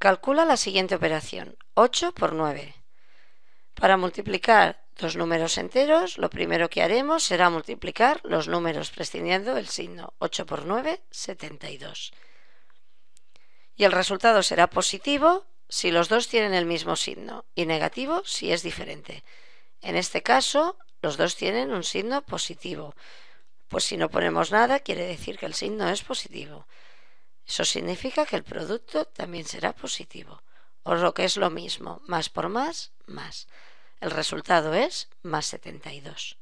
Calcula la siguiente operación. 8 por 9. Para multiplicar dos números enteros, lo primero que haremos será multiplicar los números prescindiendo el signo. 8 por 9, 72. Y el resultado será positivo si los dos tienen el mismo signo y negativo si es diferente. En este caso, los dos tienen un signo positivo. Pues si no ponemos nada, quiere decir que el signo es positivo. Eso significa que el producto también será positivo. O lo que es lo mismo, más por más, más. El resultado es más 72.